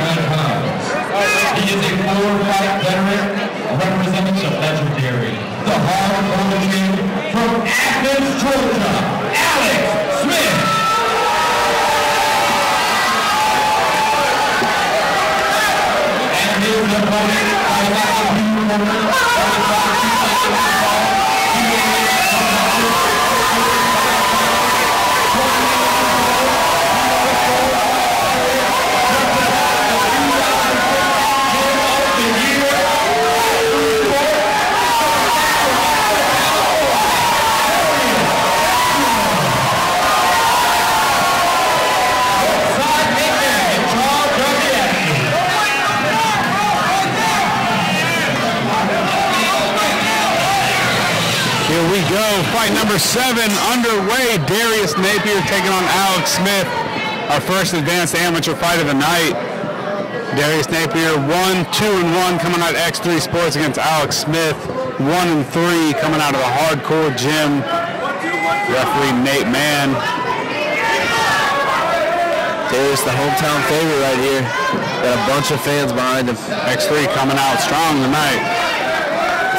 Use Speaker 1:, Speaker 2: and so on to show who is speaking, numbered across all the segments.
Speaker 1: 99 pounds. He is a four-fight veteran representing the legendary, the hard Kid from Athens, Georgia, Alex Smith. And his opponent, I
Speaker 2: Here we go. Fight number seven underway. Darius Napier taking on Alex Smith. Our first advanced amateur fight of the night. Darius Napier, one, two, and one coming out of X3 Sports against Alex Smith. One and three coming out of the hardcore gym. Referee Nate Mann.
Speaker 3: Darius, the hometown favorite right here. Got a bunch of fans behind him.
Speaker 2: X3 coming out strong tonight.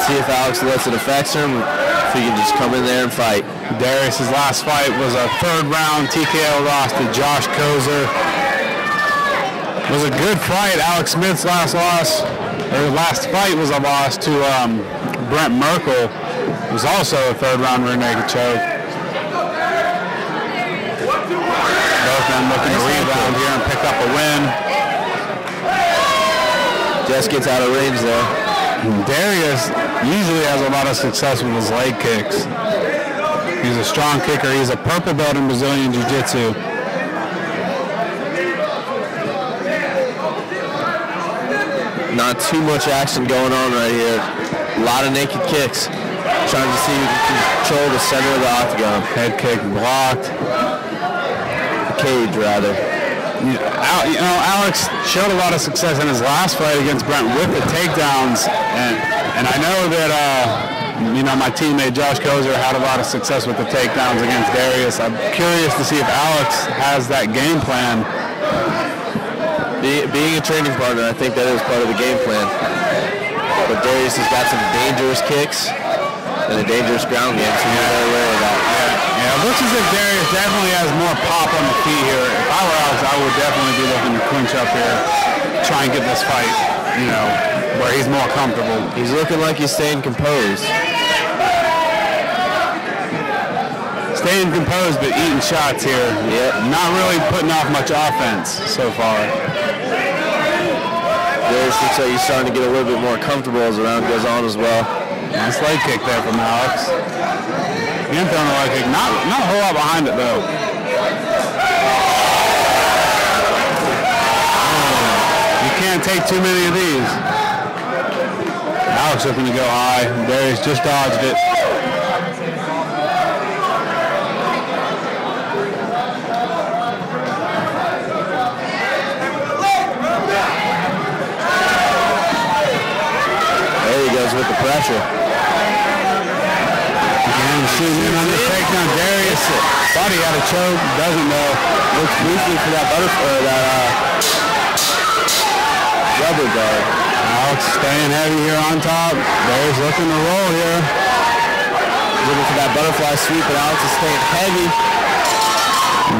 Speaker 3: See if Alex lets it affect him he can just come in there and fight.
Speaker 2: Darius' last fight was a third round TKO loss to Josh Kozer. It was a good fight. Alex Smith's last loss, or last fight was a loss to um, Brent Merkel. It was also a third round rear naked choke. Both men looking to rebound here and pick up a win.
Speaker 3: Just gets out of range there.
Speaker 2: Darius usually has a lot of success with his leg kicks. He's a strong kicker. He's a purple belt in Brazilian Jiu-Jitsu.
Speaker 3: Not too much action going on right here. A lot of naked kicks. Trying to see who can control the center of the octagon.
Speaker 2: Head kick blocked.
Speaker 3: Cage, rather.
Speaker 2: You know, Alex showed a lot of success in his last fight against Brent with the takedowns, and and I know that uh, you know my teammate Josh Kozer had a lot of success with the takedowns against Darius. I'm curious to see if Alex has that game plan.
Speaker 3: Be, being a training partner, I think that is part of the game plan. But Darius has got some dangerous kicks and a dangerous ground game, so you're very aware of that.
Speaker 2: Yeah, it looks as if Darius definitely has more pop on the feet here. If I were Alex, I would definitely be looking to clinch up here, try and get this fight, you know, where he's more comfortable.
Speaker 3: He's looking like he's staying composed.
Speaker 2: Staying composed but eating shots here.
Speaker 3: Yeah.
Speaker 2: Not really putting off much offense so far.
Speaker 3: Darius looks like he's starting to get a little bit more comfortable as the round goes on as well.
Speaker 2: Nice leg kick there from Alex. Again throwing a leg kick. Not, not a whole lot behind it though. You can't take too many of these. Alex looking to go high. Darius just dodged it.
Speaker 3: There he goes with the pressure.
Speaker 2: Shooting in on the takedown. Darius thought he had a choke. Doesn't know.
Speaker 3: Looks briefly for that butterfly, that uh, rubber guard.
Speaker 2: Alex staying heavy here on top. Darius looking to roll here.
Speaker 3: Looking for that butterfly sweep, but Alex is staying heavy.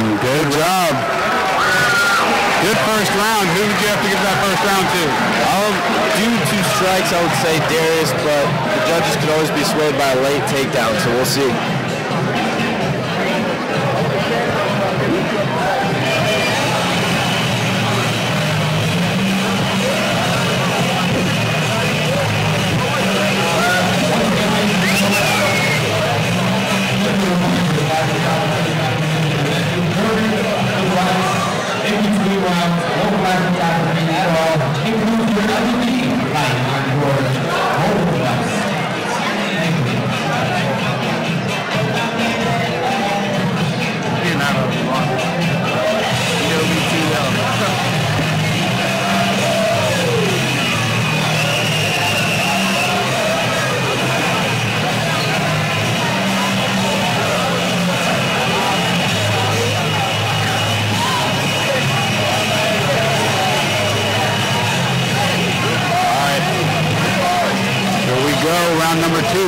Speaker 2: Mm, Good job. Good first round. Who would you have to give that first round to?
Speaker 3: Um, due to strikes, I would say Darius, but the judges could always be swayed by a late takedown, so we'll see.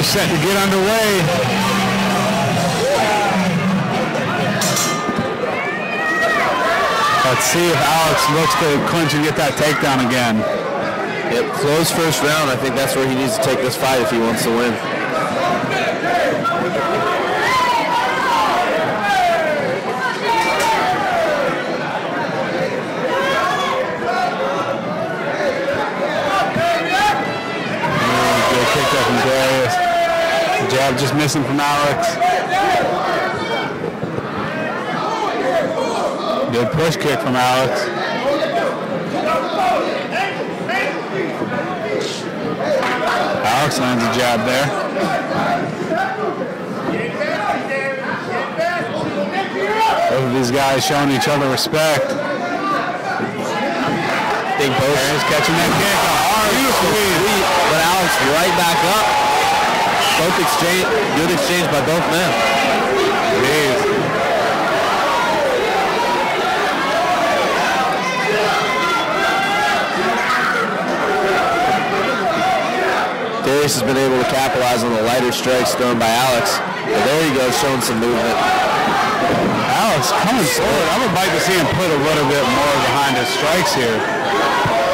Speaker 2: Set to get underway. Let's see if Alex looks to clinch and get that takedown again.
Speaker 3: Yep, close first round. I think that's where he needs to take this fight if he wants to win.
Speaker 2: Good kick there from Darius. Jab just missing from Alex. Good push kick from Alex. Alex lands a jab there. Both of these guys showing each other respect.
Speaker 3: Big post.
Speaker 2: Darius catching that kick. A hard
Speaker 3: Right back up. Both exchange, good exchange by both men.
Speaker 2: Jeez.
Speaker 3: Darius has been able to capitalize on the lighter strikes thrown by Alex. But there he goes, showing some movement.
Speaker 2: Alex coming forward. I would like to see him put a little bit more behind his strikes here.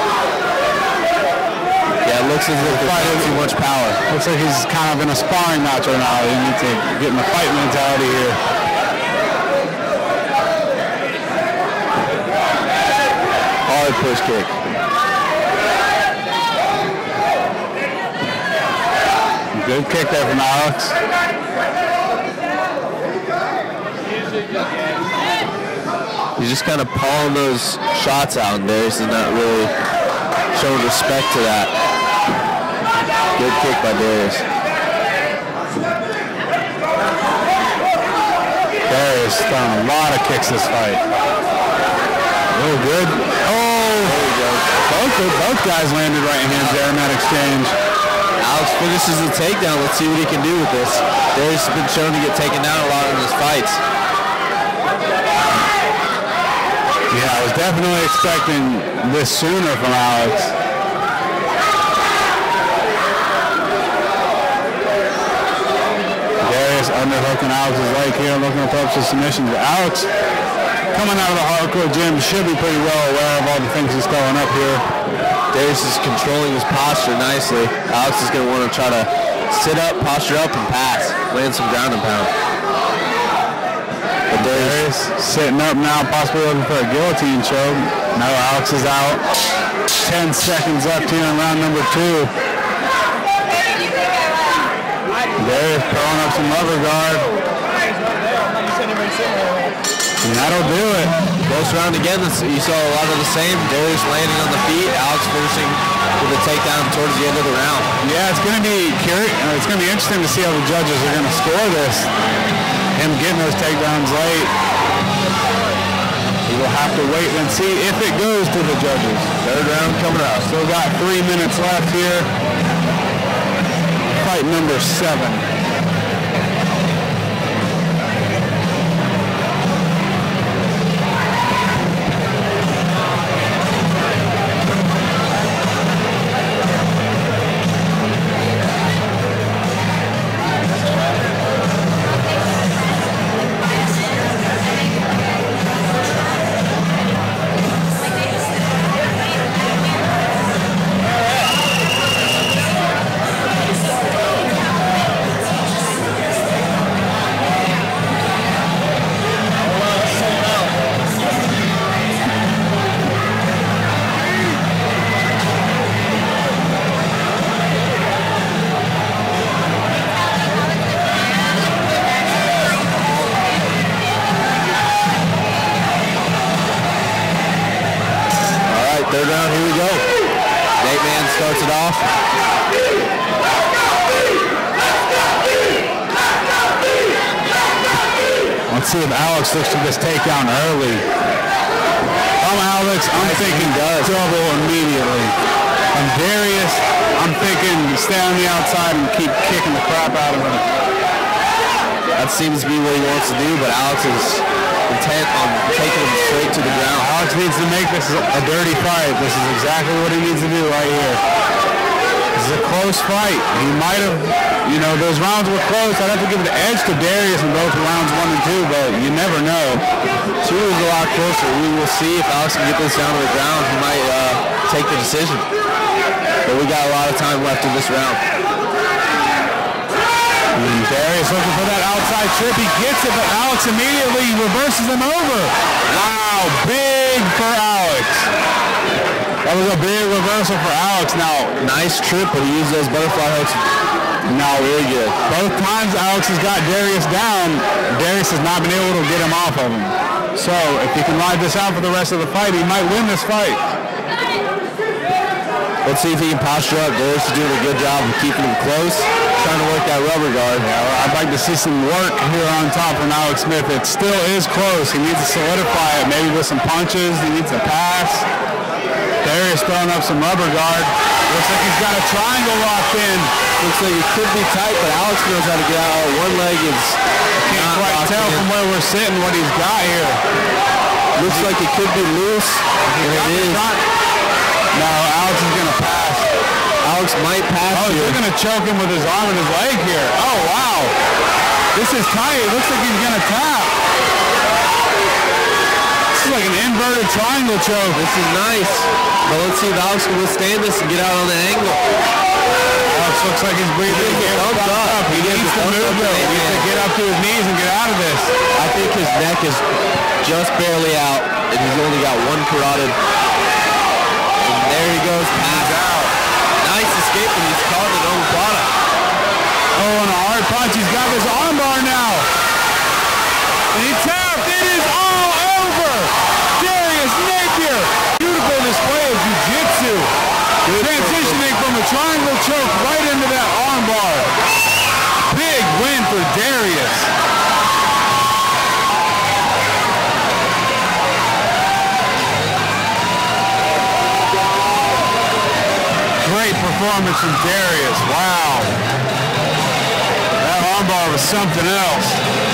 Speaker 3: Yeah, it looks as if there's not too much power.
Speaker 2: Looks like he's kind of in a sparring match right now. He needs to get in the fight mentality here.
Speaker 3: Hard push kick.
Speaker 2: Good kick there from Alex.
Speaker 3: He's just kind of pawing those shots out, and Darius is not really showing respect to that. Good kick by Darius.
Speaker 2: Darius throwing a lot of kicks this fight. Oh, good. Oh,
Speaker 3: There he goes.
Speaker 2: both, both guys landed right hands there in that exchange.
Speaker 3: Alex finishes the takedown. Let's see what he can do with this. Darius has been shown to get taken down a lot in his fights.
Speaker 2: Yeah, I was definitely expecting this sooner from Alex. Underhooking Alex's leg here, looking to throw up some submissions. Alex, coming out of the hardcore gym, should be pretty well aware of all the things he's going up here.
Speaker 3: Darius is controlling his posture nicely. Alex is going to want to try to sit up, posture up, and pass. Land some ground and pound. But Darius,
Speaker 2: Darius sitting up now, possibly looking for a guillotine choke. No, Alex is out. 10 seconds left here in round number two. Darius throwing up some rubber guard. And that'll do it.
Speaker 3: close round again. You saw a lot of the same. Darius landing on the feet. Alex finishing with a takedown towards the end of the round.
Speaker 2: Yeah, it's going to be curious. Uh, it's going to be interesting to see how the judges are going to score this. Him getting those takedowns late. We will have to wait and see if it goes to the judges.
Speaker 3: Third round coming up.
Speaker 2: Still got three minutes left here. Fight number seven.
Speaker 3: Off.
Speaker 2: Let's see if Alex looks to this takedown early. I'm Alex. I'm thinking double immediately. I'm Darius. I'm thinking stay on the outside and keep kicking the crap out of him.
Speaker 3: That seems to be what he wants to do, but Alex is intent on taking him straight to the ground.
Speaker 2: Alex needs to make this a dirty fight. This is exactly what he needs to do right here. This is a close fight. He might have, you know, those rounds were close. I'd have to give the edge to Darius in both rounds one and two, but you never know.
Speaker 3: Two is a lot closer. We will see if Alex can get this down to the ground. He might uh, take the decision. But we got a lot of time left in this round.
Speaker 2: And Darius looking for that outside trip. He gets it, but Alex immediately reverses him over. Wow, big for Alex. That was a big reversal for Alex. Now,
Speaker 3: Nice trip, but he used those butterfly hooks.
Speaker 2: now really good. Both times Alex has got Darius down, Darius has not been able to get him off of him. So if he can ride this out for the rest of the fight, he might win this fight.
Speaker 3: Let's see if he can posture up. Darius is doing a good job of keeping him close, trying to work that rubber guard.
Speaker 2: Yeah, I'd like to see some work here on top from Alex Smith. It still is close. He needs to solidify it, maybe with some punches. He needs to pass. Darius throwing up some rubber guard. Looks like he's got a triangle locked in.
Speaker 3: Looks like it could be tight, but Alex knows how to get out. One leg is
Speaker 2: Can't quite tell
Speaker 3: in.
Speaker 2: from where we're sitting what he's got here.
Speaker 3: Looks like it could be loose, and it is.
Speaker 2: No, Alex is going to pass.
Speaker 3: Alex might pass
Speaker 2: Oh,
Speaker 3: here.
Speaker 2: going to choke him with his arm and his leg here. Oh, wow. This is tight. It looks like he's going to tap. This is like an inverted triangle choke.
Speaker 3: This is nice, but let's see if Alex can withstand this and get out on the angle.
Speaker 2: Alex looks like he's breathing.
Speaker 3: He needs a up.
Speaker 2: he
Speaker 3: He needs
Speaker 2: to move though. He needs to get up to his knees and get out of this.
Speaker 3: I think his neck is just barely out, and he's only got one carotid. And there he goes, pass out. Nice escape, and he's caught it on the product.
Speaker 2: Oh, and a hard punch. He's got his armbar now. Performance from Darius. Wow. That armbar was something else.